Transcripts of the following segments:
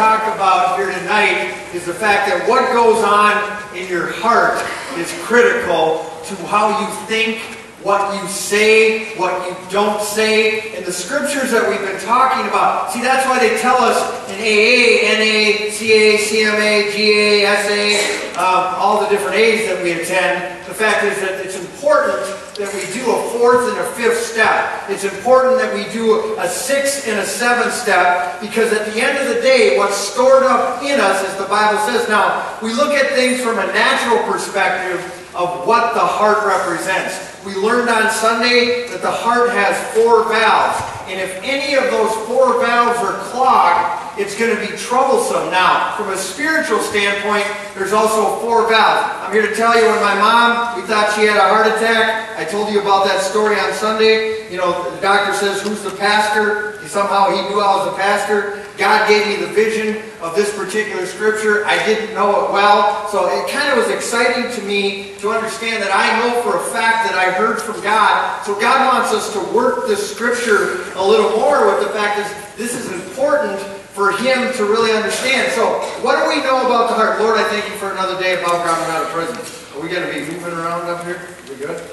talk about here tonight is the fact that what goes on in your heart is critical to how you think, what you say, what you don't say, and the scriptures that we've been talking about. See, that's why they tell us in AA, NA, CA, CMA, GA, SA, um, all the different A's that we attend. The fact is that it's important that we do a fourth and a fifth step. It's important that we do a sixth and a seventh step because at the end of the day, what's stored up in us, as the Bible says now, we look at things from a natural perspective of what the heart represents. We learned on Sunday that the heart has four valves. And if any of those four valves are clogged, it's going to be troublesome. Now, from a spiritual standpoint, there's also four valves. I'm here to tell you when my mom, we thought she had a heart attack. I told you about that story on Sunday. You know, the doctor says, who's the pastor? Somehow he knew I was a pastor. God gave me the vision of this particular scripture. I didn't know it well. So it kind of was exciting to me to understand that I know for a fact that I heard from God. So God wants us to work this scripture a little more with the fact that this is important for him to really understand. So what do we know about the heart? Lord, I thank you for another day above ground and out of prison. Are we going to be moving around up here? we good?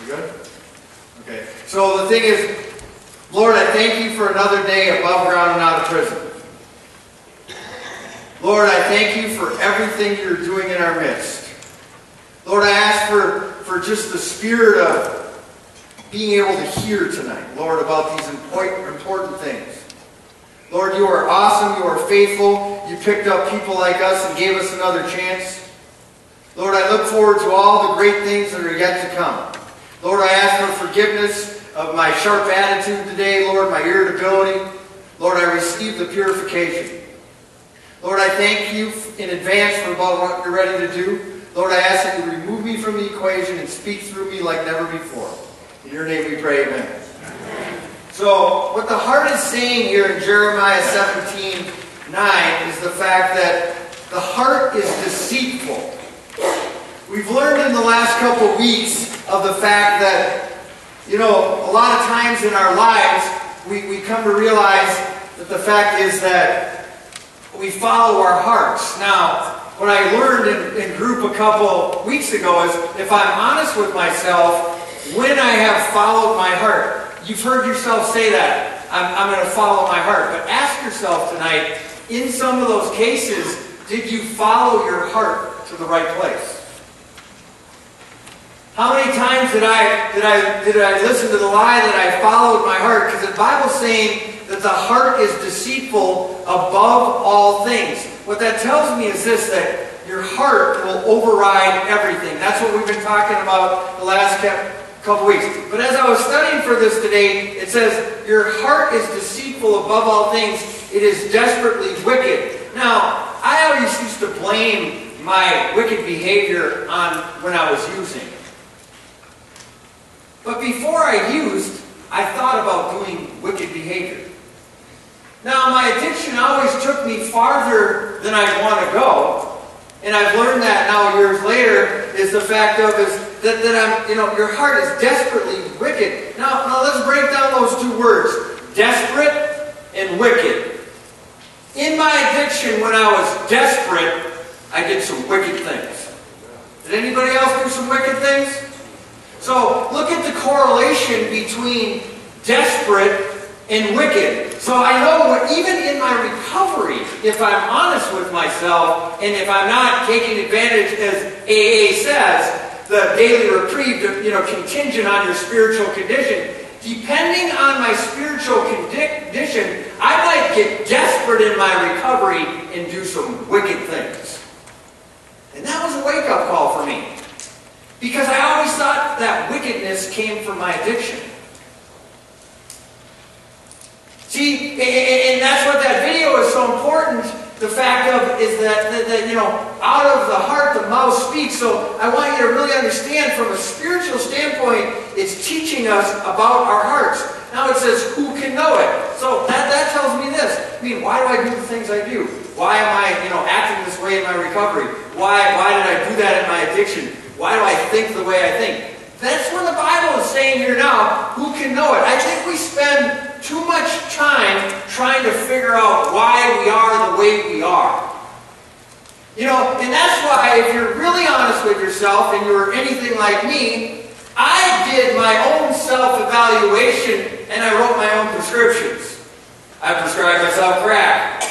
We good? Okay. So the thing is, Lord, I thank you for another day above ground and out of prison. Lord, I thank you for everything you're doing in our midst. Lord, I ask for, for just the spirit of being able to hear tonight, Lord, about these important things. Lord, you are awesome. You are faithful. You picked up people like us and gave us another chance. Lord, I look forward to all the great things that are yet to come. Lord, I ask for forgiveness of my sharp attitude today, Lord, my irritability. Lord, I receive the purification. Lord, I thank you in advance for about what you're ready to do. Lord, I ask that you remove me from the equation and speak through me like never before. In your name we pray, amen. amen. So, what the heart is saying here in Jeremiah 17, 9 is the fact that the heart is deceitful. We've learned in the last couple weeks of the fact that you know, a lot of times in our lives, we, we come to realize that the fact is that we follow our hearts. Now, what I learned in, in group a couple weeks ago is if I'm honest with myself, when I have followed my heart, you've heard yourself say that, I'm, I'm going to follow my heart. But ask yourself tonight, in some of those cases, did you follow your heart to the right place? How many times did I, did I, did I listen to the lie that I followed my heart? Because the Bible's saying that the heart is deceitful above all things. What that tells me is this, that your heart will override everything. That's what we've been talking about the last couple weeks. But as I was studying for this today, it says, your heart is deceitful above all things. It is desperately wicked. Now, I always used to blame my wicked behavior on when I was using. But before I used, I thought about doing wicked behavior. Now, my addiction always took me farther than I'd want to go. And I've learned that now years later is the fact of is that, that I'm, you know, your heart is desperately wicked. Now, now let's break down those two words. Desperate and wicked. In my addiction, when I was desperate, I did some wicked things. Did anybody else do some wicked things? So look at the correlation between desperate and wicked. So I know even in my recovery, if I'm honest with myself, and if I'm not taking advantage, as AA says, the daily reprieve, you know, contingent on your spiritual condition, depending on my spiritual condition, I might get desperate in my recovery and do some wicked things. And that was a wake-up call for me. Because I always thought that wickedness came from my addiction. See, and that's what that video is so important. The fact of is that, that, that, you know, out of the heart the mouth speaks. So I want you to really understand from a spiritual standpoint, it's teaching us about our hearts. Now it says, who can know it? So that, that tells me this. I mean, why do I do the things I do? Why am I, you know, acting this way in my recovery? Why, why did I do that in my addiction? Why do I think the way I think? That's what the Bible is saying here now. Who can know it? I think we spend too much time trying to figure out why we are the way we are. You know, and that's why if you're really honest with yourself and you're anything like me, I did my own self-evaluation and I wrote my own prescriptions. I prescribed myself crack,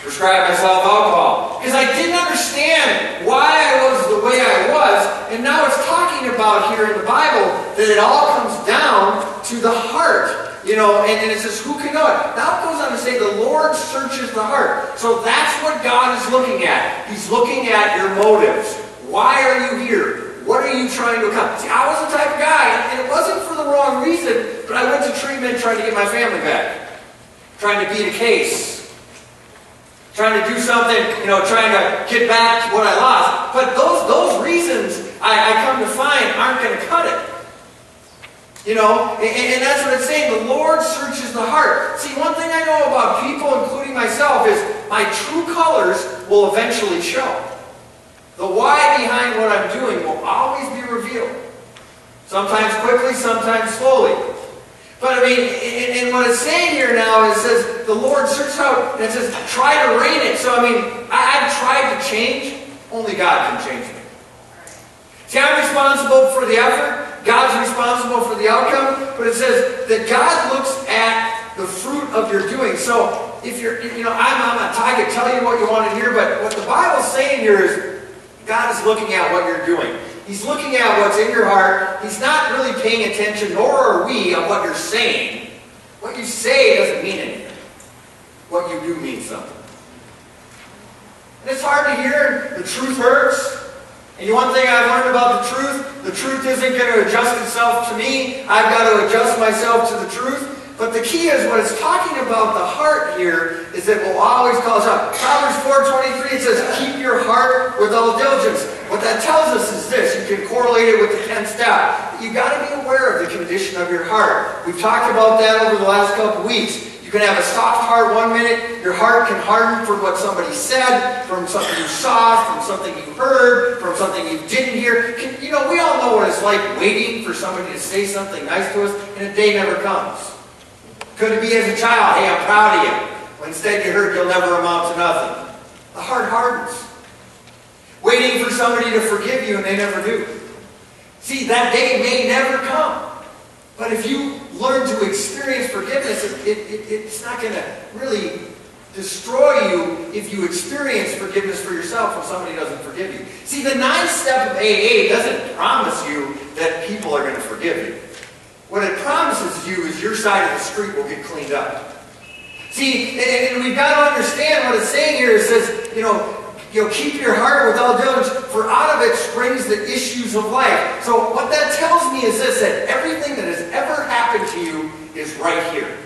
prescribed myself alcohol, because I didn't understand why I was the way I was, and now it's about here in the Bible that it all comes down to the heart. You know, and, and it says, who can know it? Now it goes on to say, the Lord searches the heart. So that's what God is looking at. He's looking at your motives. Why are you here? What are you trying to accomplish? See, I was the type of guy, and it wasn't for the wrong reason, but I went to treatment trying to get my family back. Trying to beat a case. Trying to do something, you know, trying to get back what I lost. But those, those reasons, I, I come to find, aren't going to cut it. You know, and, and, that's what it's saying. The Lord searches the heart. See, one thing I know about people, including myself, is my true colors will eventually show. The why behind what I'm doing will always be revealed. Sometimes quickly, sometimes slowly. But I mean, and, what it's saying here now is it says the Lord searches out and it says try to rein it. So I mean, I, I've tried to change. Only God can change me. See, I'm responsible for the effort. God's responsible for the outcome. But it says that God looks at the fruit of your doing. So if you're, you know, I'm, I'm not I tell you what you want to hear, but what the Bible's saying here is God is looking at what you're doing. He's looking at what's in your heart. He's not really paying attention, nor are we, on what you're saying. What you say doesn't mean anything. What you do means something. And it's hard to hear. The truth hurts. And one thing I've learned about the truth, the truth isn't going to adjust itself to me. I've got to adjust myself to the truth. But the key is what it's talking about the heart here is that will always call us out. Proverbs 4.23, it says, keep your heart with all diligence. What that tells us is this. You can correlate it with the 10th step. You've got to be aware of the condition of your heart. We've talked about that over the last couple weeks. You can have a soft heart one minute. Your heart can harden from what somebody said, from something you saw, from something you heard, from something you didn't hear. Can, you know, we all know what it's like waiting for somebody to say something nice to us, and a day never comes. Could it be as a child, hey, I'm proud of you. When instead you heard you'll never amount to nothing. The heart hardens. Waiting for somebody to forgive you and they never do. See, that day may never come. But if you learn to experience forgiveness, it, it, it, it's not going to really destroy you if you experience forgiveness for yourself when somebody doesn't forgive you. See, the ninth step of AA doesn't promise you that people are going to forgive you. What it promises you is your side of the street will get cleaned up. See, and, and we've got to understand what it's saying here. It says, you know, you know, keep your heart with all diligence, for out of it springs the issues of life. So what that tells me is this, that everything that has ever happened to you is right here.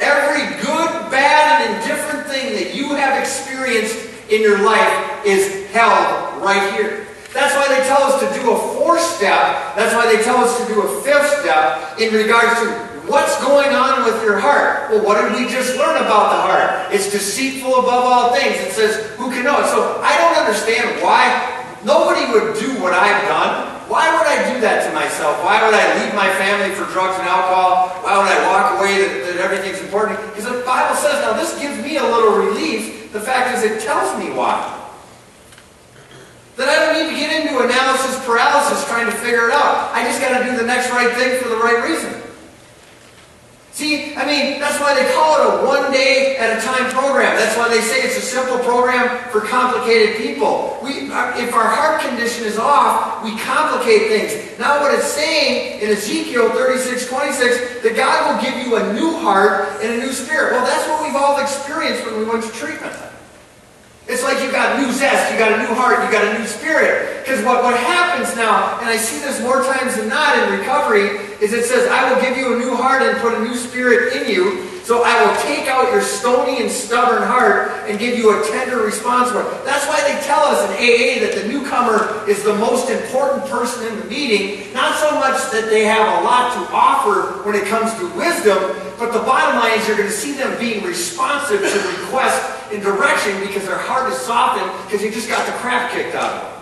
Every good, bad, and indifferent thing that you have experienced in your life is held right here. That's why they tell us to do a fourth step. That's why they tell us to do a fifth step in regards to what's going on with your heart. Well, what did we just learn about the heart? It's deceitful above all things. It says, who can know it? So I don't understand why nobody would do what I've done. Why would I do that to myself? Why would I leave my family for drugs and alcohol? Why would I walk away that, that everything's important? Because the Bible says, now this gives me a little relief. The fact is it tells me why. That I don't need to get into analysis paralysis trying to figure it out. I just got to do the next right thing for the right reason. See, I mean, that's why they call it a one day at a time program. That's why they say it's a simple program for complicated people. We, uh, if our heart condition is off, we complicate things. Now what it's saying in Ezekiel 36, 26, that God will give you a new heart and a new spirit. Well, that's what we've all experienced when we went to treatment. It's like you got new zest, you got a new heart, you got a new spirit. Because what, what happens now, and I see this more times than not in recovery, is it says, I will give you a new heart and put a new spirit in you. So I will take out your stony and stubborn heart and give you a tender response it. That's why they tell us in AA that the newcomer is the most important person in the meeting. Not so much that they have a lot to offer when it comes to wisdom, but the bottom line is you're going to see them being responsive to request and direction because their heart is softened because you just got the crap kicked out of them.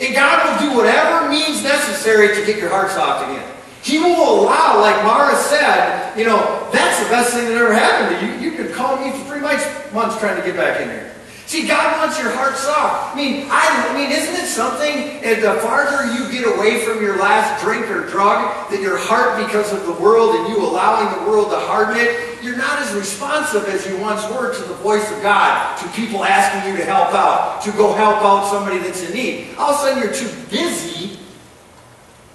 And God will do whatever means necessary to get your heart soft again. He will allow, like Mara said, you know, that's the best thing that ever happened to you. You could call me for three months, months trying to get back in here. See, God wants your heart soft. I mean, I, I mean, isn't it something? And the farther you get away from your last drink or drug, that your heart, because of the world and you allowing the world to harden it, you're not as responsive as you once were to the voice of God, to people asking you to help out, to go help out somebody that's in need. All of a sudden, you're too busy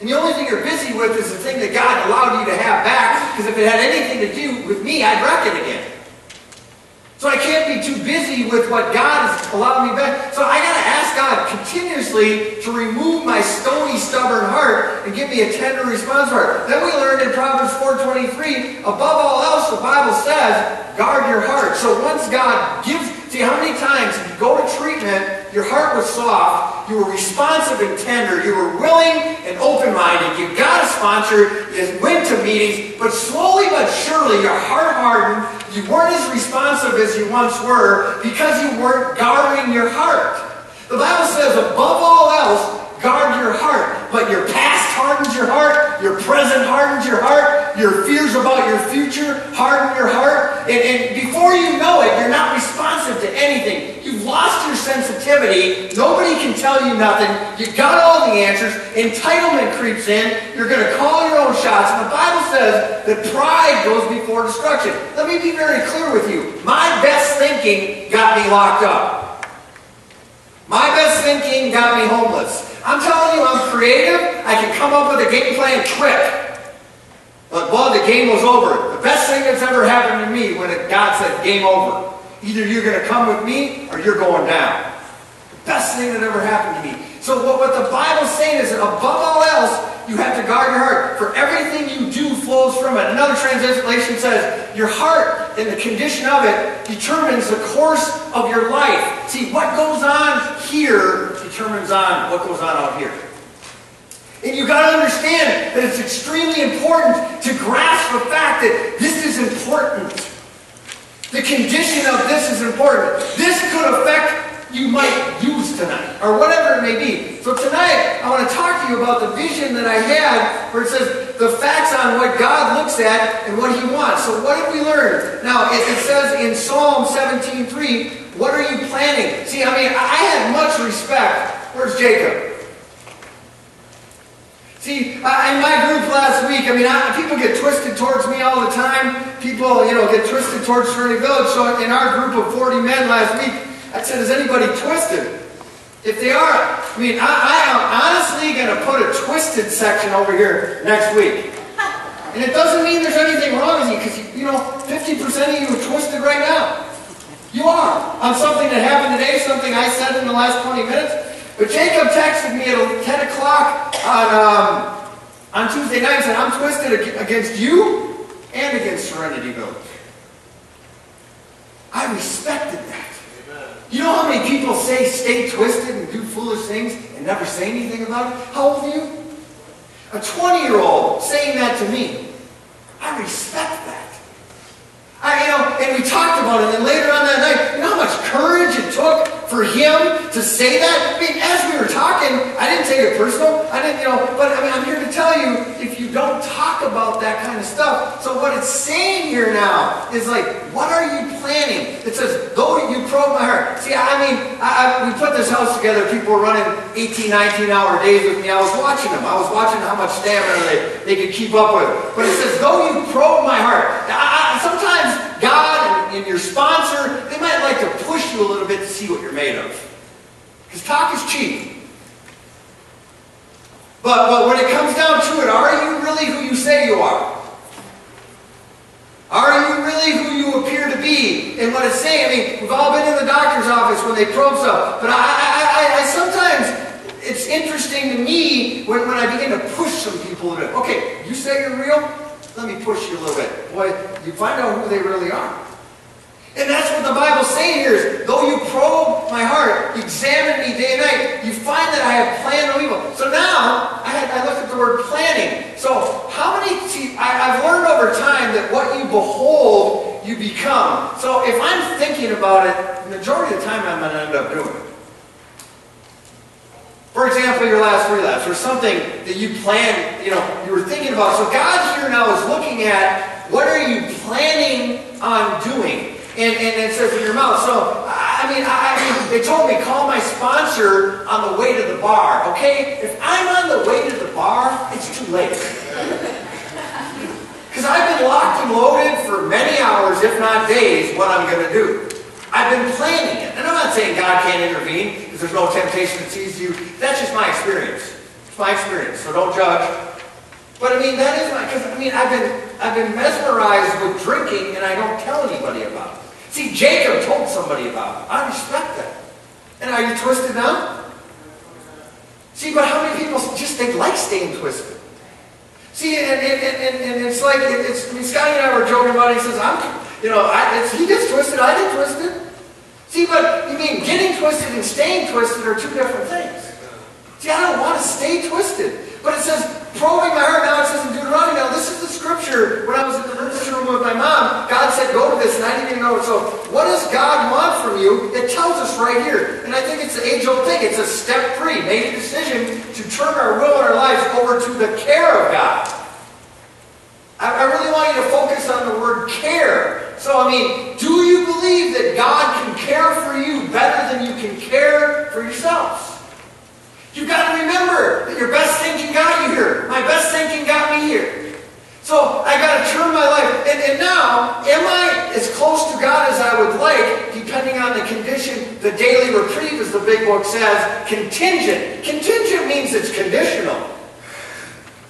and the only thing you're busy with is the thing that God allowed you to have back, because if it had anything to do with me, I'd wreck it again. So I can't be too busy with what God has allowed me back. So I got to ask God continuously to remove my stony, stubborn heart and give me a tender, responsive heart. Then we learned in Proverbs 4.23, above all else, the Bible says, guard your heart. So once God gives, see how many times if you go to treatment, your heart was soft, you were responsive and tender, you were willing and open-minded, you got a sponsor, you went to meetings, but slowly but surely your heart hardened, you weren't as responsive as you once were because you weren't guarding your heart. The Bible says, above all else, guard your heart. But your past hardens your heart, your present hardens your heart, your fears about your future harden your heart. And, and before you know it, you're not responsive to anything. Lost your sensitivity. Nobody can tell you nothing. You've got all the answers. Entitlement creeps in. You're going to call your own shots. And the Bible says that pride goes before destruction. Let me be very clear with you. My best thinking got me locked up. My best thinking got me homeless. I'm telling you, I'm creative. I can come up with a game plan quick. But boy, the game was over. The best thing that's ever happened to me when God said game over. Either you're going to come with me or you're going down. The best thing that ever happened to me. So what, what the Bible's saying is that above all else, you have to guard your heart. For everything you do flows from it. Another translation says, your heart and the condition of it determines the course of your life. See, what goes on here determines on what goes on out here. And you've got to understand that it's extremely important to grasp the fact that this is important. The condition of this is important. This could affect you might use tonight, or whatever it may be. So tonight, I want to talk to you about the vision that I had, where it says the facts on what God looks at and what He wants. So what did we learn? Now, it, it says in Psalm 17.3, what are you planning? See, I mean, I had much respect. Where's Jacob? See, in my group last week, I mean, I, people get twisted towards me all the time. People, you know, get twisted towards Serenity Village. So in our group of 40 men last week, I said, is anybody twisted? If they are, I mean, I, I am honestly going to put a twisted section over here next week. And it doesn't mean there's anything wrong with you, because, you know, 50% of you are twisted right now. You are. On something that happened today, something I said in the last 20 minutes. But Jacob texted me at 10 o'clock on, um, on Tuesday night and said, I'm twisted against you and against Serenity Village. I respected that. You know how many people say stay twisted and do foolish things and never say anything about it? How old are you? A 20-year-old saying that to me. I respect that. I, you know, and we talked about it, and later on that night, you know how much courage it took for him to say that? I mean, as we were talking, I didn't take it personal. I didn't, you know, but I mean, I'm here to tell you, if you don't talk about that kind of stuff, so what it's saying here now is like, what are you planning? It says, though you probe my heart. See, I mean, I, I, we put this house together, people were running 18, 19 hour days with me. I was watching them. I was watching how much stamina they, they could keep up with. But it says, though you probe my heart. I, sometimes God and, and your sponsor, they might like to push you a little bit to see what you're made of. Because talk is cheap. But, but when it comes down to it, are you really who you say you are? Are you really who you appear to be? And what it's saying, I mean, we've all been in the doctor's office when they probe stuff. But I, I, I, I sometimes, it's interesting to me when, when I begin to push some people a bit. Okay, you say you're real? Let me push you a little bit. Boy, you find out who they really are. And that's what the Bible's saying here is, though you probe my heart, examine me day and night, you find that I have planned no evil. So now, I, had, I looked at the word planning. So how many, see, I, I've learned over time that what you behold, you become. So if I'm thinking about it, the majority of the time I'm going to end up doing it. For example, your last relapse, or something that you planned, you know, you were thinking about. So God here now is looking at what are you planning on doing? And, and it says in your mouth. So, I mean, I, I they told me, call my sponsor on the way to the bar, okay? If I'm on the way to the bar, it's too late. Because I've been locked and loaded for many hours, if not days, what I'm going to do. I've been planning it. And I'm not saying God can't intervene because there's no temptation that sees you. That's just my experience. It's my experience, so don't judge. But I mean, that is my, because I mean, I've been, I've been mesmerized with drinking and I don't tell anybody about it. See, Jacob told somebody about it. I respect that. And are you twisted now? See, but how many people just think like staying twisted? See, and, and, and, and it's like, it's, I mean, Scotty and I were joking about it. He says, I'm, you know, I, he gets twisted, I get twisted. See, but you mean getting twisted and staying twisted are two different things. See, I don't want to stay twisted. But it says, probing my heart. Now it says in Deuteronomy, now this is the scripture. When I was in the emergency room with my mom, God said, go to this, and I didn't even know it. So what does God want from you? It tells us right here. And I think it's the age-old thing. It's a step three. Make a decision to turn our will and our lives over to the care of God. I, I really want you to focus on the word care. So, I mean, do you believe that God can care for you better than you can care for yourselves? You've got to remember that your best thinking got you here. My best thinking got me here. So I got to turn my life. And, and now, am I as close to God as I would like, depending on the condition? The daily reprieve, as the big book says, contingent. Contingent means it's conditional.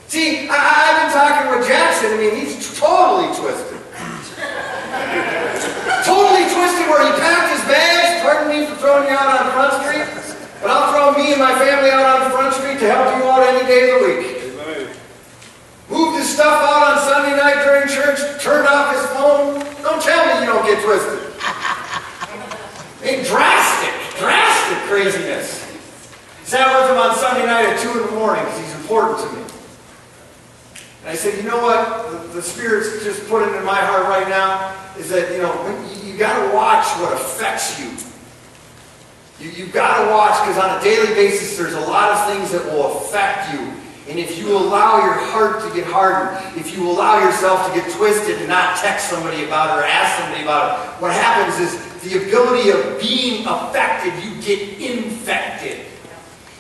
See, I, have been talking with Jackson. I mean, he's totally twisted. totally twisted where he packed his bags. Pardon me for throwing you out on Front Street. But I'll throw me and my family out on Front Street to help you out any day of the week. Moved his stuff out on Sunday night during church, turned off his phone. Don't tell me you don't get twisted. A drastic, drastic craziness. Sat with him on Sunday night at 2 in the morning because he's important to me. And I said, you know what? The, the Spirit's just put in my heart right now is that, you know, you, you got to watch what affects you. You, you've got to watch because on a daily basis there's a lot of things that will affect you. And if you allow your heart to get hardened, if you allow yourself to get twisted and not text somebody about it or ask somebody about it, what happens is the ability of being affected, you get infected.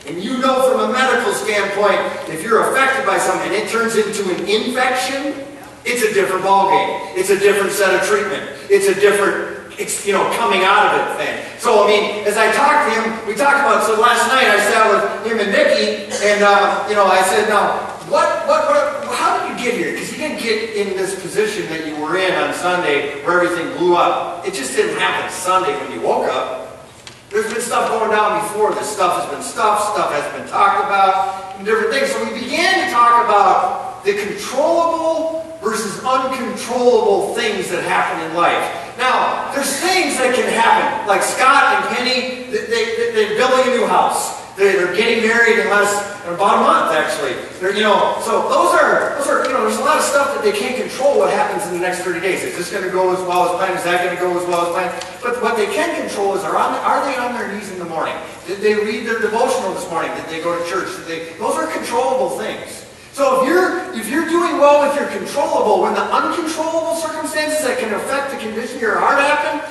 And you know from a medical standpoint, if you're affected by something and it turns into an infection, it's a different ballgame. It's a different set of treatment. It's a different you know, coming out of it thing. So, I mean, as I talked to him, we talked about, so last night I sat with him and Nikki, and, uh, you know, I said, now, what, what, what, how did you get here? Because you didn't get in this position that you were in on Sunday where everything blew up. It just didn't happen Sunday when you woke up. There's been stuff going down before. This stuff has been stuff, stuff has been talked about, and different things. So we began to talk about the controllable versus uncontrollable things that happen in life. Now, there's things that can happen, like Scott and Penny, they, they, they're building a new house. They're getting married in less in about a month, actually. They're, you know, so those are, those are, you know, there's a lot of stuff that they can't control what happens in the next 30 days. Is this going to go as well as planned? Is that going to go as well as planned? But what they can control is, are, on, are they on their knees in the morning? Did they read their devotional this morning? Did they go to church? Did they, those are controllable things. So if you're if you're doing well with your controllable, when the uncontrollable circumstances that can affect the condition of your heart happen,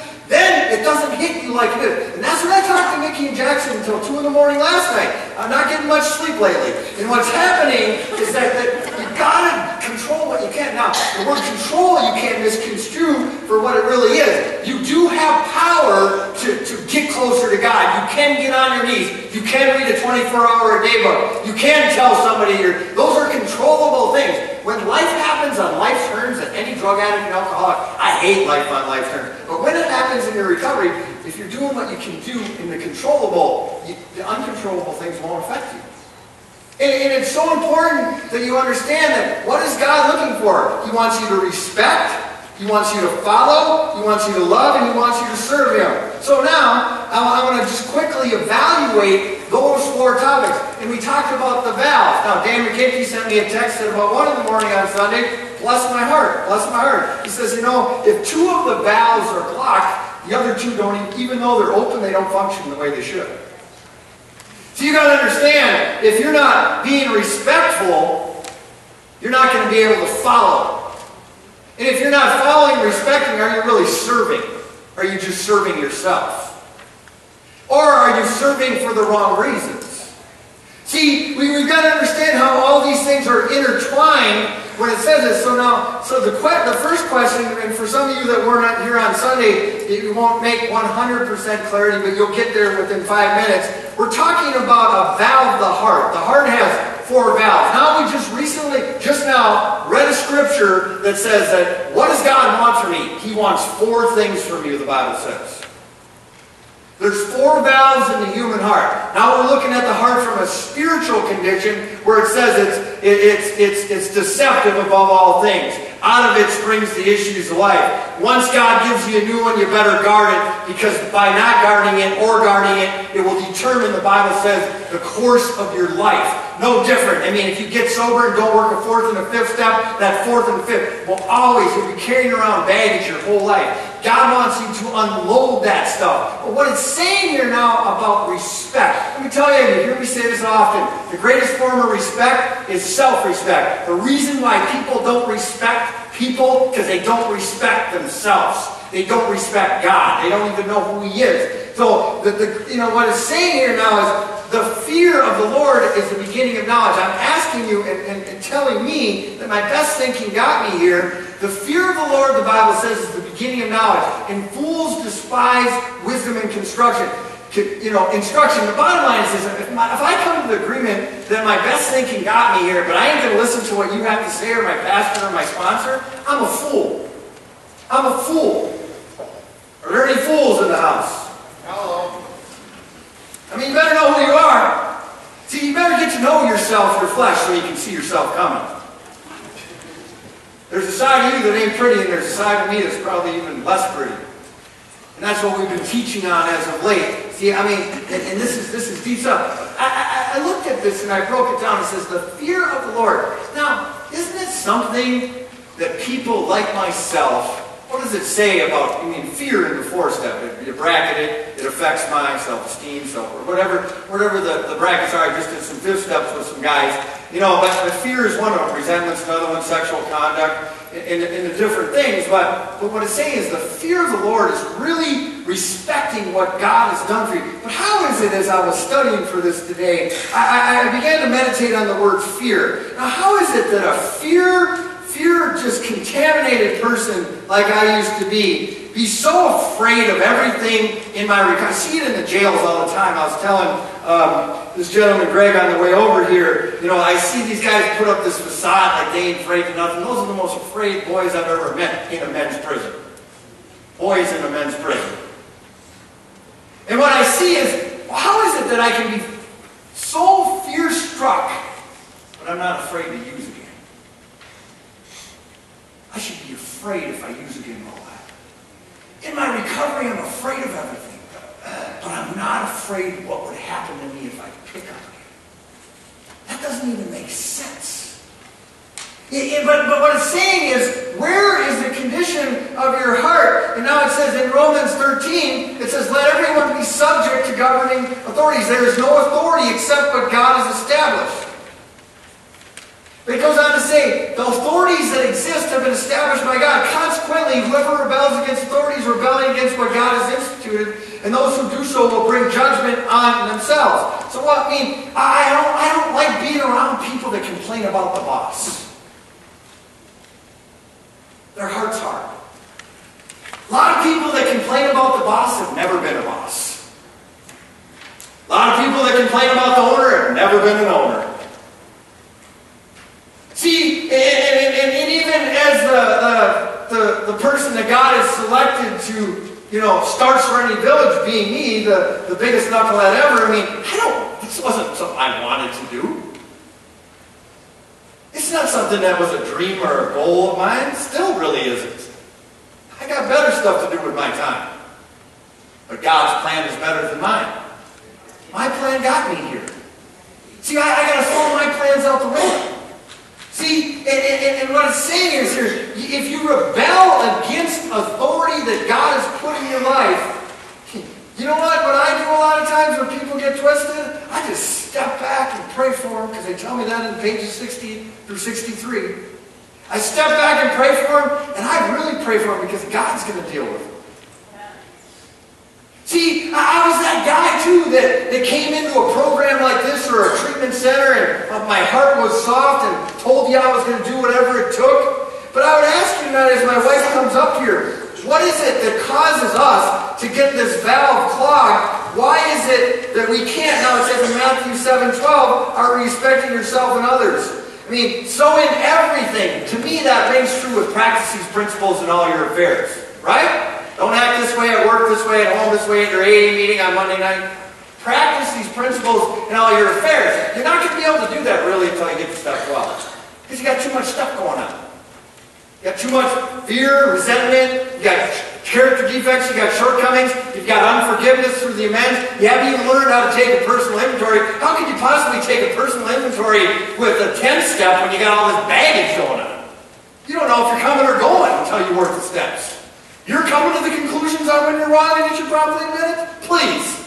it doesn't hit you like it is. And that's what I talked to Mickey and Jackson until 2 in the morning last night. I'm not getting much sleep lately. And what's happening is that, that you got to control what you can. Now, the word control you can't misconstrue for what it really is. You do have power to, to get closer to God. You can get on your knees. You can read a 24-hour-a-day book. You can tell somebody you're... Those are controllable things. When life happens on life's terms, and any drug addict and alcoholic, I hate life on life's terms. But when it happens in your recovery, if you're doing what you can do in the controllable, you, the uncontrollable things won't affect you. And, and, it's so important that you understand that what is God looking for? He wants you to respect, He wants you to follow, He wants you to love, and He wants you to serve Him. So now, I, I want to just quickly evaluate those four topics. And we talked about the valves. Now, Dan McKenzie sent me a text at about 1 in the morning on Sunday. Bless my heart. Bless my heart. He says, you know, if two of the valves are blocked, the other two don't, even though they're open, they don't function the way they should. So you got to understand, if you're not being respectful, you're not going to be able to follow. And if you're not following, respecting, are you really serving? Are you just serving yourself? Or are you serving for the wrong reasons? See, we, have got to understand how all these things are intertwined when it says it. So now, so the, the first question, and for some of you that were not here on Sunday, it won't make 100% clarity, but you'll get there within five minutes. We're talking about a valve, of the heart. The heart has four valves. Now we just recently, just now, read a scripture that says that what does God want from me? He wants four things from you, the Bible says. There's four valves in the human heart. Now we're looking at the heart from a spiritual condition where it says it's, it, it's, it's, it's deceptive above all things. Out of it springs the issues of life. Once God gives you a new one, you better guard it because by not guarding it or guarding it, it will determine, the Bible says, the course of your life. No different. I mean, if you get sober and don't work a fourth and a fifth step, that fourth and fifth will always, be carrying around baggage your whole life. God wants you to unload that stuff. But what it's saying here now about respect, let me tell you, you hear me say this often, the greatest form of respect is self-respect. The reason why people don't respect people, because they don't respect themselves. They don't respect God. They don't even know who He is. So, the, the, you know, what it's saying here now is the fear of the Lord is the beginning of knowledge. I'm asking you and, and, and telling me that my best thinking got me here. The fear of the Lord, the Bible says, is the beginning of knowledge. And fools despise wisdom and construction. You know, instruction. The bottom line is if, my, if I come to the agreement that my best thinking got me here, but I ain't going to listen to what you have to say or my pastor or my sponsor, I'm a fool. I'm a fool. Are there any fools in the house? Hello. I mean, you better know who you are. See, you better get to know yourself, your flesh, so you can see yourself coming. There's a side of you that ain't pretty, and there's a side of me that's probably even less pretty. And that's what we've been teaching on as of late. See, I mean, and, and this is this is deep stuff. I, I, I looked at this and I broke it down. It says, the fear of the Lord. Now, isn't it something that people like myself what does it say about, I mean, fear in the four step? It, you bracket it, it affects my self-esteem, self, or whatever, whatever the, the brackets are. I just did some fifth steps with some guys. You know, but, but fear is one of them. Resentment's another one, sexual conduct, and, and, the different things. But, but what it's saying is the fear of the Lord is really respecting what God has done for you. But how is it, as I was studying for this today, I, I began to meditate on the word fear. Now, how is it that a fear fear just contaminated person like I used to be, be so afraid of everything in my recovery. I see it in the jails all the time. I was telling um, this gentleman, Greg, on the way over here, you know, I see these guys put up this facade like they ain't afraid of nothing. Those are the most afraid boys I've ever met in a men's prison. Boys in a men's prison. And what I see is, well, how is it that I can be so fear-struck, but I'm not afraid to use again? I should be afraid if I use again in my life. In my recovery, I'm afraid of everything. But I'm not afraid what would happen to me if I pick up again. That doesn't even make sense. It, it, but, but what it's saying is, where is the condition of your heart? And now it says in Romans 13, it says, let everyone be subject to governing authorities. There is no authority except what God has established. It goes on to say, the authorities that exist have been established by God. Consequently, whoever rebels against authorities, rebelling against what God has instituted, and those who do so will bring judgment on themselves. So what I mean, I don't, I don't like being around people that complain about the boss. Their heart's hard. A lot of people that complain about the boss have never been a boss. A lot of people that complain about the owner have never been an owner. See, and, and, and, and even as the, the, the, the, person that God has selected to, you know, start Serenity Village being me, the, the biggest knucklehead ever, I mean, I don't, this wasn't something I wanted to do. It's not something that was a dream or a goal of mine. Still really isn't. I got better stuff to do with my time. But God's plan is better than mine. My plan got me here. See, I, I got to throw my plans out the window. See, and, and, and, what it's saying is here, if you rebel against authority that God has put in your life, you know what? What I do a lot of times when people get twisted, I just step back and pray for them because they tell me that in pages 60 through 63. I step back and pray for them, and I really pray for them because God's going to deal with them. See, I was that guy too that, that came into a program like this or a treatment center and my heart was soft and told you I was going to do whatever it took. But I would ask you tonight as my wife comes up here, what is it that causes us to get this valve clogged? Why is it that we can't, now it says in Matthew 7 12, are respecting yourself and others? I mean, so in everything, to me that rings true with practice these principles in all your affairs, right? Don't act this way at work, this way at home, this way at your AA meeting on Monday night. Practice these principles in all your affairs. You're not going to be able to do that really until you get to step 12. Because you got too much stuff going on. You got too much fear, resentment, you got character defects, you got shortcomings, you've got unforgiveness through the amends, you haven't even learned how to take a personal inventory. How could you possibly take a personal inventory with a 10 step when you got all this baggage going on? You don't know if you're coming or going until you work the steps. You're coming to the conclusions on when you're wrong and you should probably admit it? Please.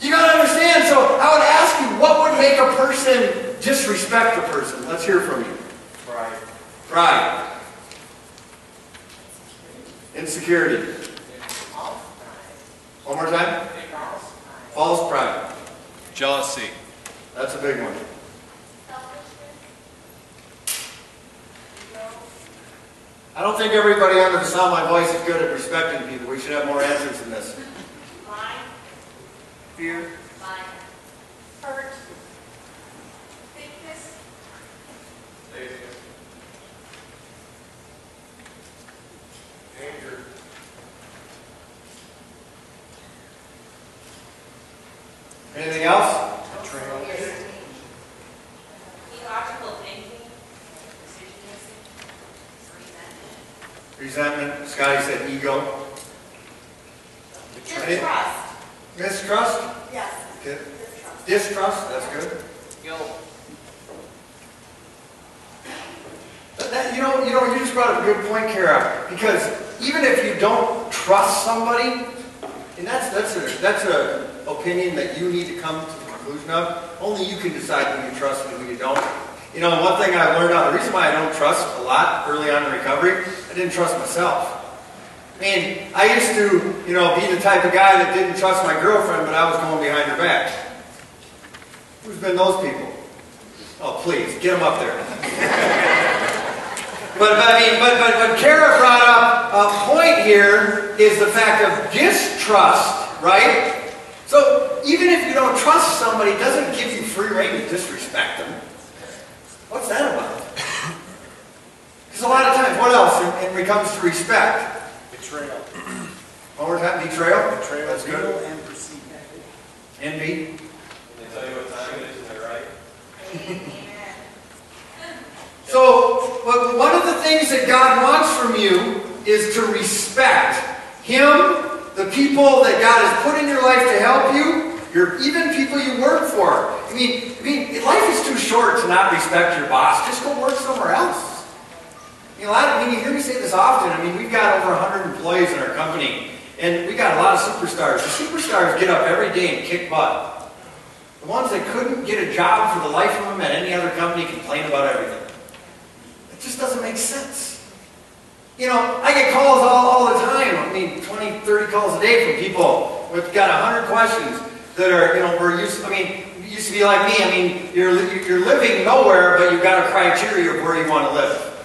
You got to understand, so I would ask you, what would make a person disrespect a person? Let's hear from you. Pride. Pride. Insecurity. One more time. False pride. Jealousy. That's a big one. I don't think everybody under the sound of my voice is good at respecting people. We should have more answers than this. Fear. lying, hurt, thickness, Laziness. Anger. Anything else? Betrayal. illogical thinking, decision making, resentment, Resentment. Scotty said ego. distrust. Mistrust. Yes. Good. Distrust. Distrust. That's good. Guilt. But that, you know, you know, you just brought up a good point, Kara. Because even if you don't trust somebody, and that's that's a that's a opinion that you need to come to the conclusion of. Only you can decide who you trust and who you don't. You know, one thing I learned out, the reason why I don't trust a lot early on in recovery, I didn't trust myself. I mean, I used to, you know, be the type of guy that didn't trust my girlfriend, but I was going behind her back. Who's been those people? Oh, please, get them up there. But, I mean, but, but, but Kara brought up a point here is the fact of distrust, right? So even if you don't trust somebody, it doesn't give you free reign to disrespect them. What's that about? Because a lot of times, what else when it comes to respect? Betrayal. One more time, betrayal. Betrayal. That's real good. and perceived. Envy. They tell you what time it is, is that right? So, but one of the things that God wants from you is to respect Him, the people that God has put in your life to help you, your even people you work for. I mean, I mean, life is too short to not respect your boss. Just go work somewhere else. Lot of, I mean, you hear me say this often. I mean, we've got over 100 employees in our company, and we got a lot of superstars. The superstars get up every day and kick butt. The ones that couldn't get a job for the life of them at any other company complain about everything. It just doesn't make sense. You know, I get calls all, all the time. I mean, 20, 30 calls a day from people who've got 100 questions that are, you know, we're used, I mean, you used to be like me. I mean, you're, you're living nowhere, but you've got a criteria of where you want to live.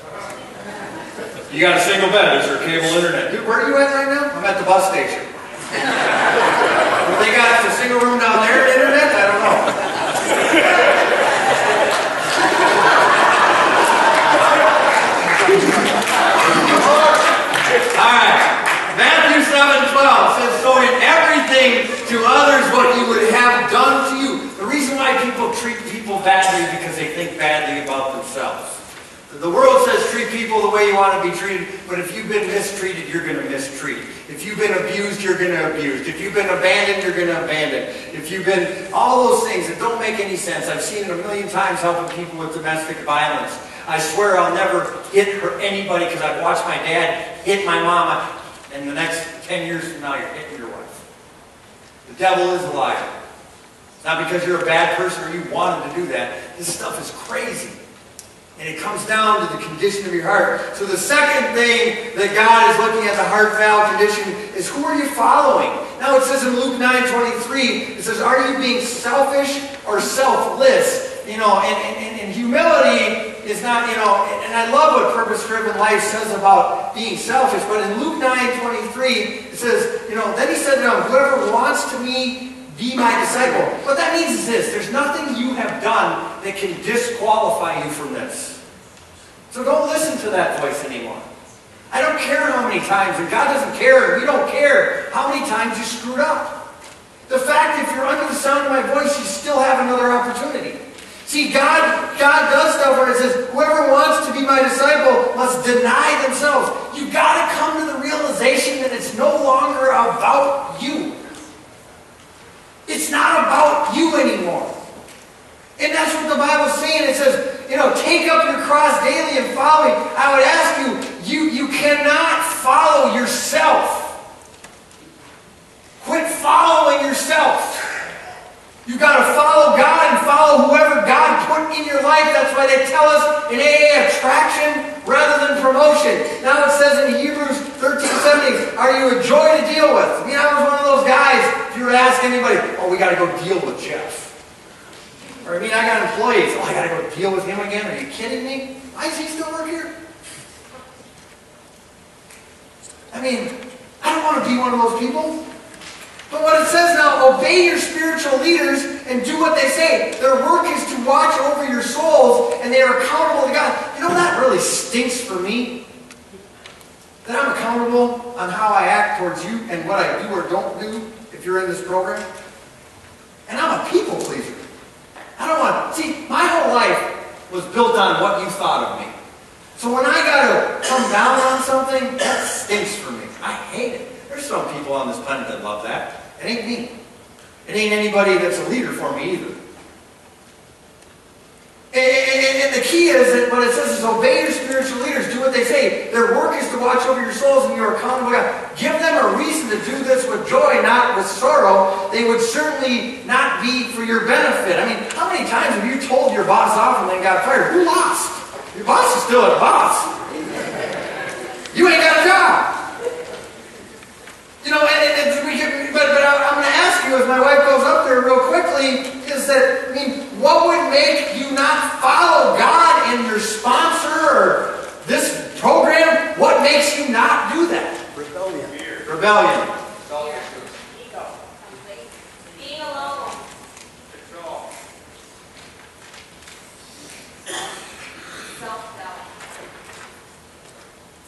You got a single bed, is there cable internet? Dude, where are you at right now? I'm at the bus station. well, they got a single room down there, internet? I don't know. All right. Matthew 7 12 says, So in everything to others what you would have done to you. The reason why people treat people badly is because they think badly about themselves. The world says treat people the way you want to be treated, but if you've been mistreated, you're going to mistreat. If you've been abused, you're going to abuse. If you've been abandoned, you're going to abandon. If you've been all those things that don't make any sense. I've seen it a million times helping people with domestic violence. I swear I'll never hit anybody because I've watched my dad hit my mama, and the next 10 years from now, you're hitting your wife. The devil is a liar. Not because you're a bad person or you wanted to do that. This stuff is crazy. And it comes down to the condition of your heart. So the second thing that God is looking at the heart valve condition is who are you following? Now it says in Luke 9 23, it says, Are you being selfish or selfless? You know, and, and, and humility is not, you know, and I love what purpose driven life says about being selfish, but in Luke 9 23, it says, you know, then he said to them, Whoever wants to me be my disciple. What that means is this there's nothing you have done that can disqualify you from this. So don't listen to that voice anymore. I don't care how many times, and God doesn't care, and we don't care how many times you screwed up. The fact if you're under the sound of my voice, you still have another opportunity. See, God, God does stuff where it says, whoever wants to be my disciple must deny themselves. You got to come to the realization that it's no longer about you. It's not about you anymore. And that's what the Bible's saying. It says, you know, take up your cross daily and follow me. I would ask you, you, you cannot follow yourself. Quit following yourself. You've got to follow God and follow whoever God put in your life. That's why they tell us in AA attraction rather than promotion. Now it says in Hebrews 13, 17, are you a joy to deal with? I mean, I was one of those guys, if you were to ask anybody, got to go deal with Jeff. Or I mean, I got employees, oh, I got to go deal with him again. Are you kidding me? Why does he still work here? I mean, I don't want to be one of those people. But what it says now, obey your spiritual leaders and do what they say. Their work is to watch over your souls and they are accountable to God. You know, that really stinks for me. That I'm accountable on how I act towards you and what I do or don't do if you're in this program. And I'm a people pleaser. I don't want, see, my whole life was built on what you thought of me. So when I got to come down on something, that stinks for me. I hate it. There's some people on this planet that love that. It ain't me. It ain't anybody that's a leader for me either. And, and, the key is that what it says is obey your spiritual leaders, do what they say. Their work is to watch over your souls and you're accountable to God. Give them a reason to do this with joy, not with sorrow. They would certainly not be for your benefit. I mean, how many times have you told your boss off and then got fired? Who lost? Your boss is still a boss. You ain't got a job. You know, and, and we can, but, but I'm going to ask you, as my wife goes up there real quickly, is that, I mean, what would make you not follow God in your sponsor or this program? What makes you not do that? Rebellion. Fear. Rebellion. Ego. Being alone. Control. Self-doubt.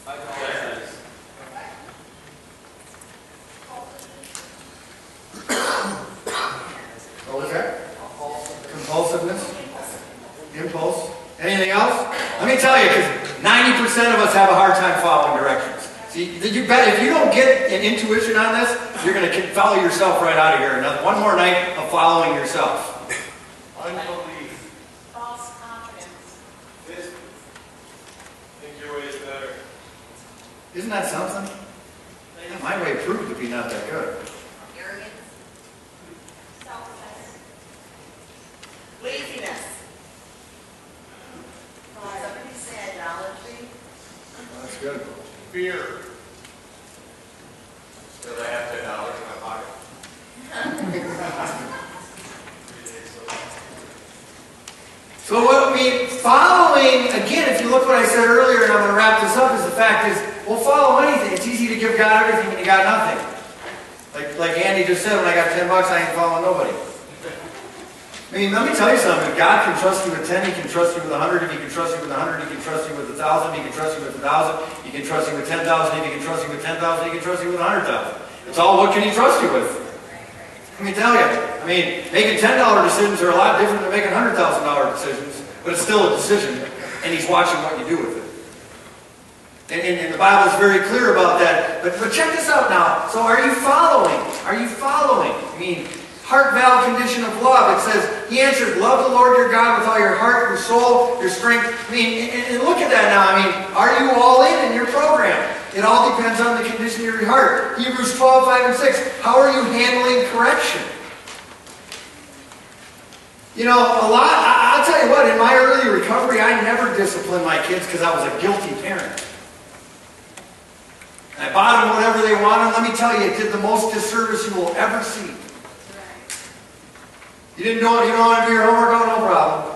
Unfairness. What was that? Compulsiveness? Impulse? Anything else? Let me tell you, because 90% of us have a hard time following directions. See, you bet if you don't get an intuition on this, you're going to follow yourself right out of here. Another, one more night of following yourself. Unbelief. False confidence. This. Think your way is better. Isn't that something? My way proved to be not that good. Arrogance. Selfless. Laziness. Somebody said idolatry. That's good. Fear. Still I have ten dollars in my pocket. So what I mean, following, again, if you look what I said earlier, and I'm going to wrap this up, is the fact is, we'll follow anything. It's easy to give God everything when you got nothing. Like, like Andy just said, when I got 10 bucks, I ain't following nobody. I mean, let me tell you something. If God can trust you with 10, He can trust you with 100. If He can trust you with 100, He can trust you with 1,000. He can trust you with 1,000. He can trust you with 10,000. If He can trust you with 10,000, He can trust you with 100,000. It's all what can He trust you with. Let me tell you. I mean, making $10 decisions are a lot different than making $100,000 decisions, but it's still a decision, and He's watching what you do with it. And, and, and the Bible is very clear about that. But, but check this out now. So are you following? Are you following? I mean, heart valve condition of love. It says, He answered, Love the Lord your God with all your heart, your soul, your strength. I mean, and, and look at that now. I mean, are you all in in your program? It all depends on the condition of your heart. Hebrews 12, 5 and 6. How are you handling correction? You know, a lot, I'll tell you what, in my early recovery, I never disciplined my kids because I was a guilty parent. I bought them whatever they wanted. Let me tell you, it did the most disservice you will ever see. You didn't know want to do your homework? Oh, no problem.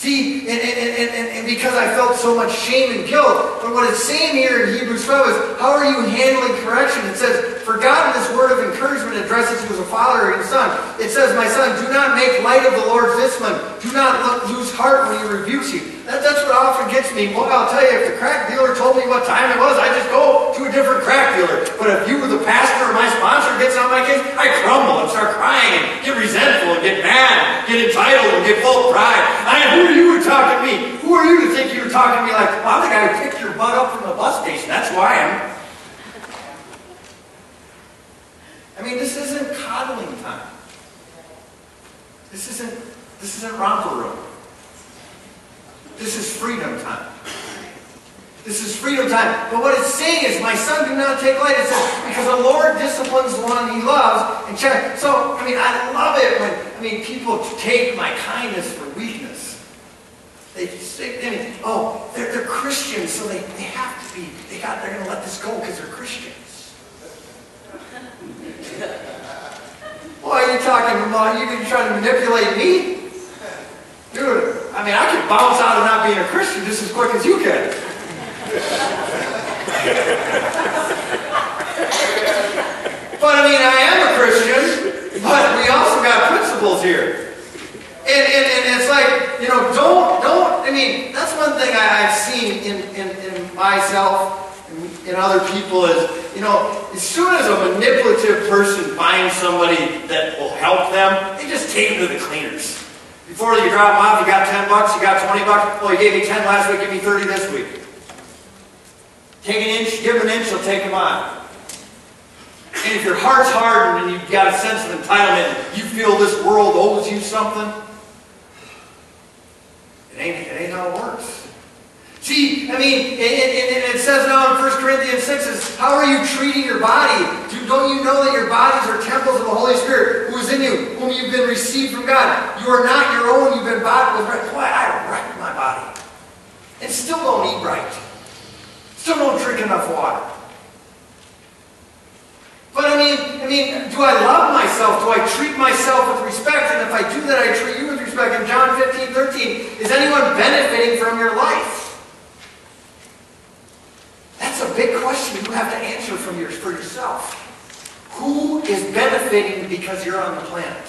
See, and, and, and, and, because I felt so much shame and guilt, but what it's saying here in Hebrews 12 is, how are you handling correction? It says, for God in this word of encouragement addresses you as a father and a son. It says, my son, do not make light of the Lord's discipline. Do not lose heart when he rebukes you. That, that's what often gets me. Boy, I'll tell you, if the crack dealer told me what time it was, I just go to a different crack dealer. But if you, were the pastor or my sponsor, gets on my case, I crumble and start crying and get resentful and get mad, get entitled and get full of pride. I am who are you to talk to me? Who are you to think you're talking to me like, well, I'm the guy who picked your butt up from the bus station. That's who I am. I mean, this isn't coddling time. This isn't, this isn't romper room. This is freedom time. This is freedom time. But what it's saying is, my son, do not take light. It says, because the Lord disciplines the one he loves. And check. So, I mean, I love it when, I mean, people take my kindness for weakness. They say, I mean, oh, they're, they're Christians, so they, they have to be, they got, they're going to let this go because they're Christians. Why are you talking about, you can try to manipulate me? Dude, I mean, I could bounce out of not being a Christian just as quick as you can. but I mean, I am a Christian, but we also got principles here. And, and, and it's like, you know, don't, don't, I mean, that's one thing I, I've seen in, in, in myself and other people is, you know, as soon as a manipulative person finds somebody that will help them, they just take them to the cleaners. Before you drop them off, you got 10 bucks, you got 20 bucks. Well, you gave me 10 last week, give me 30 this week. Take an inch, give an inch, they'll take them on. And if your heart's hardened and you've got a sense of entitlement, you feel this world owes you something, it ain't, it ain't how it works. See, I mean, it, says now in 1 Corinthians 6 is, how are you treating your body? Do, don't you know that your bodies are temples of the Holy Spirit who is in you, whom you've been received from God? You are not your own, you've been bought with right. Boy, I wrecked my body. And still don't eat right. Still don't drink enough water. But I mean, I mean, do I love myself? Do I treat myself with respect? And if I do that, I treat you with respect. In John 15, 13, is anyone benefiting from your life? That's a big question you have to answer from your, for yourself. Who is benefiting because you're on the planet?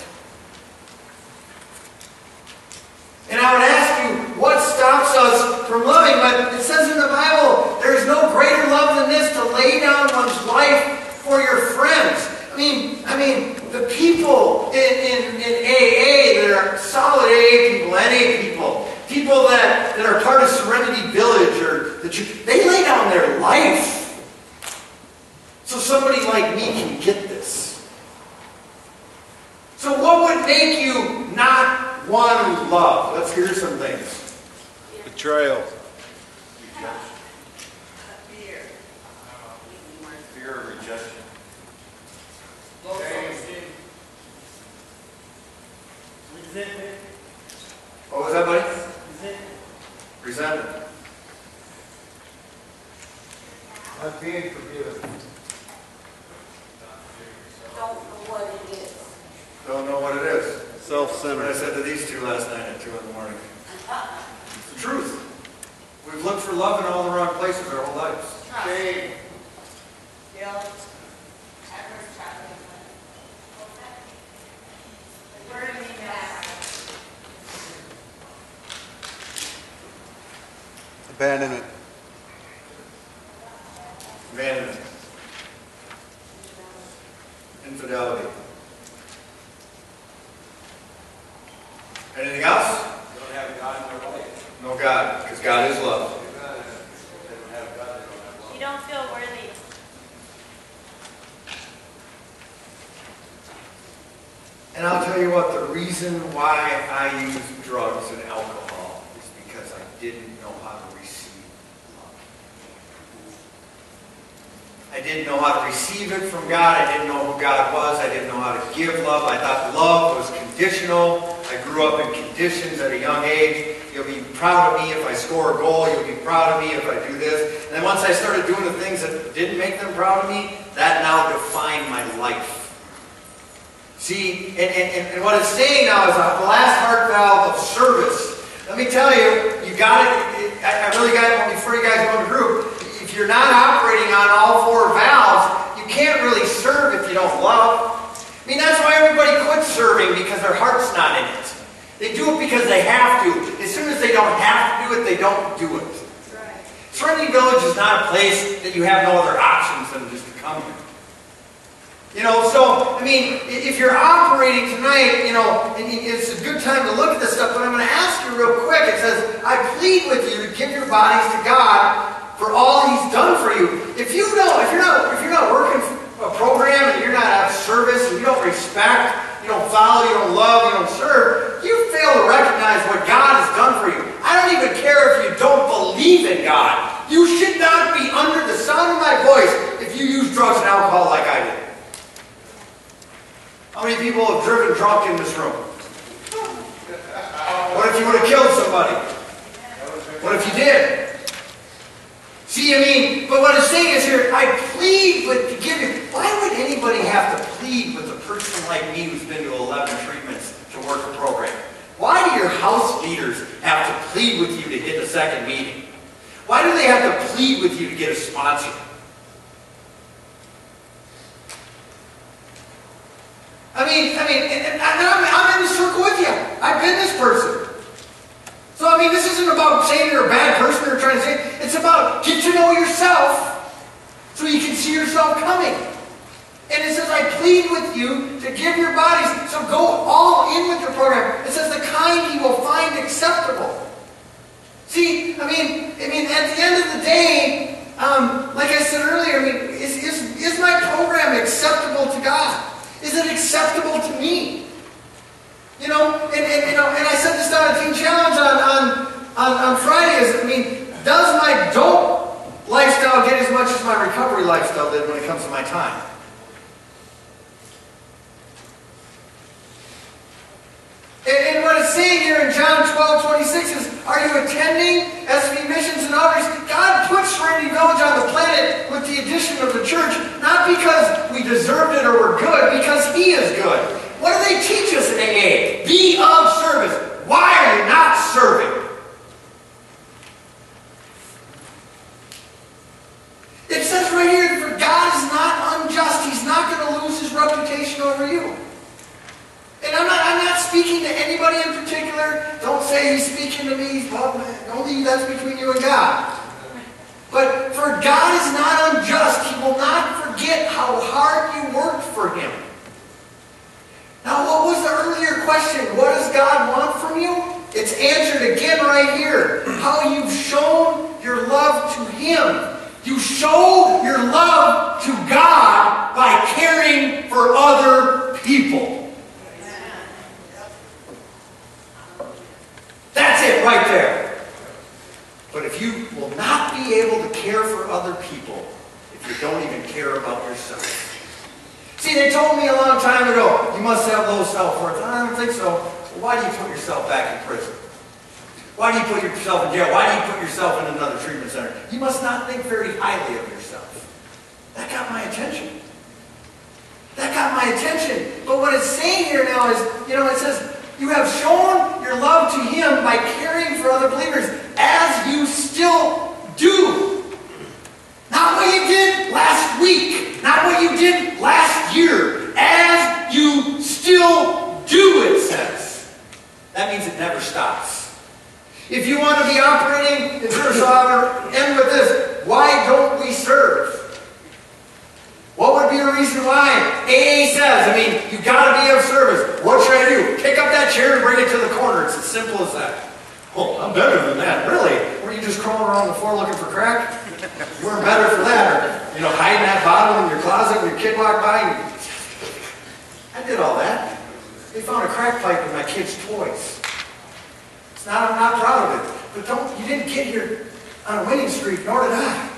And I would ask you, what stops us from loving? But it says in the Bible, there's no greater love than this to lay down one's life for your friends. I mean, I mean, the people in, in, in AA that are solid AA people, NA people, people that, that are part of Serenity Village or the they lay down their life so somebody like me can get this. So what would make you not want to love? Let's hear some things. Betrayal. Fear. Fear of rejection. What was that, buddy? Resentment. Not being forgiven. Don't know what it is. Don't know what it is. Self-centered. I said to these two last night at 2 in the morning. It's the truth. We've looked for love in all the wrong places our whole lives. Trust. Shame. Guilt. Adverse traffic. Word of me back. Abandonment. Abandonment. Infidelity. Anything else? They don't have God in their life. No God, because God is love. They don't have God, they don't have love. You don't feel worthy. And I'll tell you what, the reason why I use drugs and alcohol is because I didn't know how to receive love. I didn't know how to receive it from God. I didn't know who God was. I didn't know how to give love. I thought love was conditional. I grew up in conditions at a young age. You'll be proud of me if I score a goal. You'll be proud of me if I do this. And then once I started doing the things that didn't make them proud of me, that now defined my life. See, and, and, and what it's saying now is the last heart valve of service. Let me tell you, you got it. I, really got it before you guys go the group. If you're not operating on all four valves, you can't really serve if you don't love. I mean, that's why everybody quits serving because their heart's not in it. They do it because they have to. As soon as they don't have to do it, they don't do it. Serenity Village is not a place that you have no other options than just to come here. You know, so, I mean, if you're operating tonight, you know, it's a good time to look at this stuff, but I'm going to ask you real quick. It says, I plead with you to give your bodies to God for all He's done for you. If you don't, if you're not, if you're not working a program and you're not at service and you don't respect, you don't follow, you don't love, you don't serve, you fail to recognize what God has done for you. I don't even care if you don't believe in God. You should not be under the sound of my voice if you use drugs and alcohol like I did. How many people have driven drunk in this room? What if you would have killed somebody? What if you did? See, I mean, but what it's saying is here, I plead with you. Why would anybody have to plead with person like me who's been to 11 treatments to work a program? Why do your house leaders have to plead with you to hit a second meeting? Why do they have to plead with you to get a sponsor? I mean, I mean, and, I'm, I'm in the circle with you. I've been this person. So, I mean, this isn't about saying you're a bad person or trying to say, it's about get to know yourself so you can see yourself coming. And it says, I plead with you to give your bodies, so go all in with your program. It says, the kind you will find acceptable. See, I mean, I mean, at the end of the day, um, like I said earlier, I mean, is, is, is my program acceptable to God? Is it acceptable to me? You know, and, and you know, and I said this down at Teen Challenge on, on, on, on Friday is, I mean, does my dope lifestyle get as much as my recovery lifestyle did when it comes to my time? And, and what in John 12, 26 is, are you attending SV missions and outreach? God put Serenity Village on the planet with the addition of the church, not because we deserved it or we're good, because He is good. What do they teach us in AA? Be of service. Why are you not serving? It says right here, for God is not unjust. He's not going to lose his reputation over you. And I'm not, I'm not speaking to anybody in particular. Don't say he's speaking to me. Well, only that's between you and God. But for God is not unjust. He will not forget how hard you worked for him. Now, what was the earlier question? What does God want from you? It's answered again right here. How you've shown your love to Him. You show your love to God by caring for other people. That's it right there. But if you will not be able to care for other people, if you don't even care about yourself, See, they told me a long time ago, you must have low self-worth. I don't think so. Well, why do you put yourself back in prison? Why do you put yourself in jail? Why do you put yourself in another treatment center? You must not think very highly of yourself. That got my attention. That got my attention. But what it's saying here now is, you know, it says, you have shown your love to Him by caring for other believers as you still do. Not what you did last week. Not what you did last year. As you still do, it says. That means it never stops. If you want to be operating in church, I'll end with this. Why don't we serve? What would be a reason why? AA says, I mean, you've got to be of service. What should I do? Pick up that chair and bring it to the corner. It's as simple as that. Oh, I'm better than that. Really? Were you just crawling around the floor looking for crack? You weren't better for that. Or, you know, hiding that bottle in your closet when your kid walked by. And... I did all that. They found a crack pipe in my kid's toys. It's not, I'm not proud of it. But don't, you didn't get here on a winning streak, nor did I.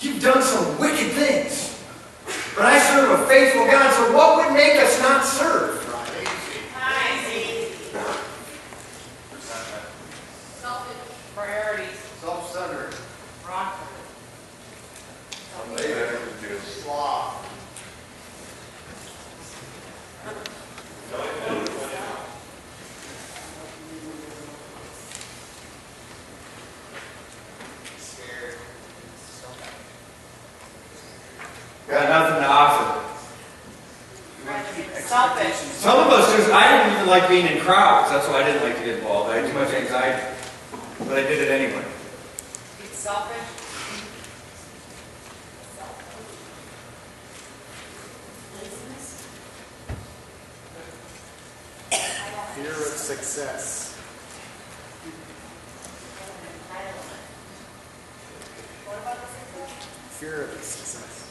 You've done some wicked things. But I serve a faithful God, so what would make us not serve? Priorities. Self-centered. Sloth. Got nothing to offer. Some of us just, I didn't even like being in crowds. That's why I didn't like to get involved. I had too much anxiety. But I did it anyway. Be selfish. Fear of success? Fear of success.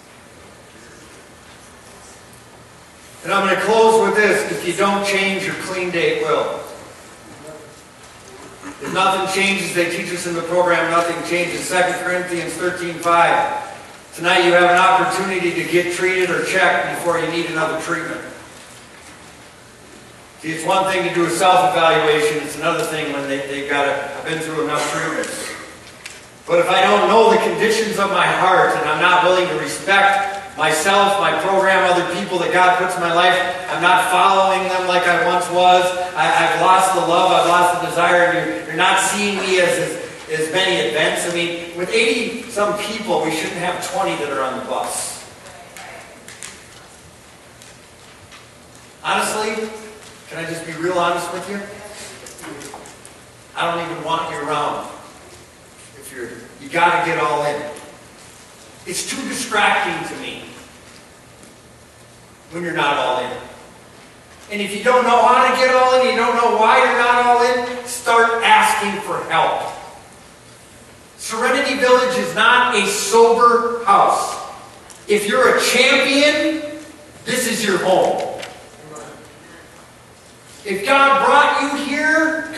And I'm going to close with this. If you don't change, your clean date will. If nothing changes, they teach us in the program, nothing changes. 2 Corinthians 13, 5. Tonight you have an opportunity to get treated or checked before you need another treatment. See, it's one thing to do a self-evaluation. It's another thing when they, they've got to, I've been through enough treatments. But if I don't know the conditions of my heart and I'm not willing to respect myself, my program, other people that God puts in my life, I'm not following them like I once was. I, I've lost the love, I've lost the desire, you're, you're not seeing me as, as, as many events. I mean, with 80 some people, we shouldn't have 20 that are on the bus. Honestly, can I just be real honest with you? I don't even want you around if you're, you got to get all in. It's too distracting to me when you're not all in. And if you don't know how to get all in, you don't know why you're not all in, start asking for help. Serenity Village is not a sober house. If you're a champion, this is your home. If God brought you here,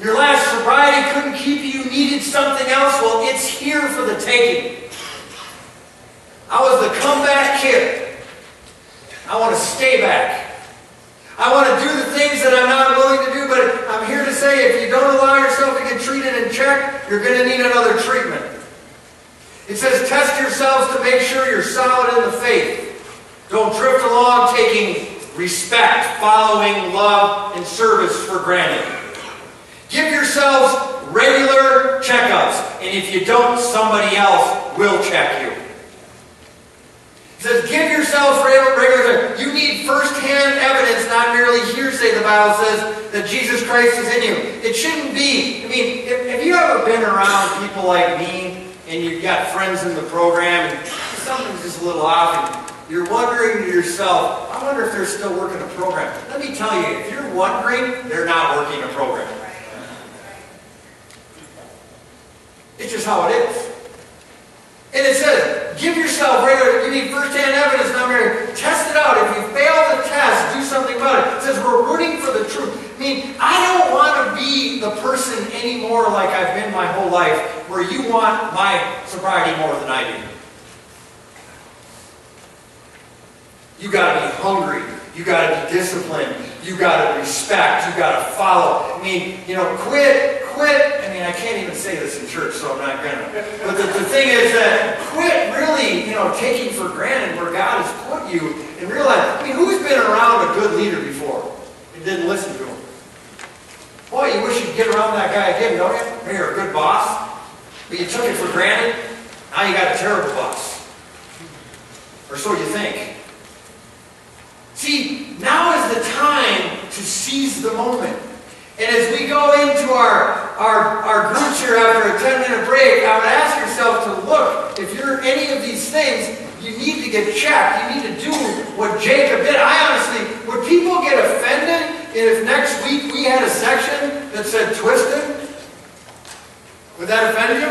your last sobriety couldn't keep you, you needed something else, well, it's here for the taking. I was the comeback kid. I want to stay back. I want to do the things that I'm not willing to do, but I'm here to say if you don't allow yourself to get treated and checked, you're going to need another treatment. It says, test yourselves to make sure you're solid in the faith. Don't drift along taking respect, following, love, and service for granted. Give yourselves regular checkups, and if you don't, somebody else will check you. Says, give yourselves regular, you need first-hand evidence, not merely hearsay, the Bible says, that Jesus Christ is in you. It shouldn't be, I mean, if, have you ever been around people like me, and you've got friends in the program, and something's just a little off, and you're wondering to yourself, I wonder if they're still working a program. Let me tell you, if you're wondering, they're not working a program. It's just how it is. And it says, give yourself regular, you need first-hand evidence, not merely test it out. If you fail the test, do something about it. It says we're rooting for the truth. I mean, I don't want to be the person anymore like I've been my whole life, where you want my sobriety more than I do. You got to be hungry. You got to be disciplined. You got to respect. You got to follow. I mean, you know, quit, quit. I mean, I can't even say this in church, so I'm not gonna. But the, the thing is that quit really, you know, taking for granted where God has put you and realize. I mean, who's been around a good leader before and didn't listen to him? Boy, you wish you'd get around that guy again, don't you? You're a good boss, but you took it for granted. Now you got a terrible boss, or so you think. See, now is the time to seize the moment. And as we go into our, our, our groups here after a 10 minute break, I would ask yourself to look, if you're any of these things, you need to get checked. You need to do what Jacob did. I honestly, would people get offended if next week we had a section that said twisted? Would that offend you?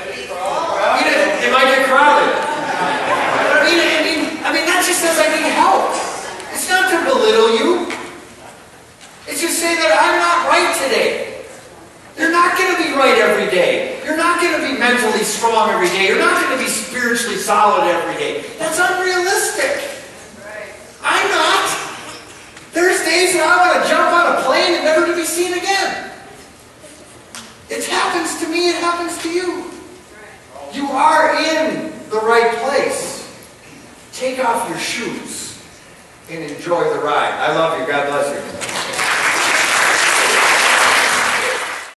It, it might get crowded. I mean, I mean, I mean, that just says I need help. It's not to belittle you. It's to say that I'm not right today. You're not going to be right every day. You're not going to be mentally strong every day. You're not going to be spiritually solid every day. That's unrealistic. I'm not. There's days that I want to jump on a plane and never to be seen again. It happens to me, it happens to you. You are in the right place. Take off your shoes and enjoy the ride. I love you. God bless you.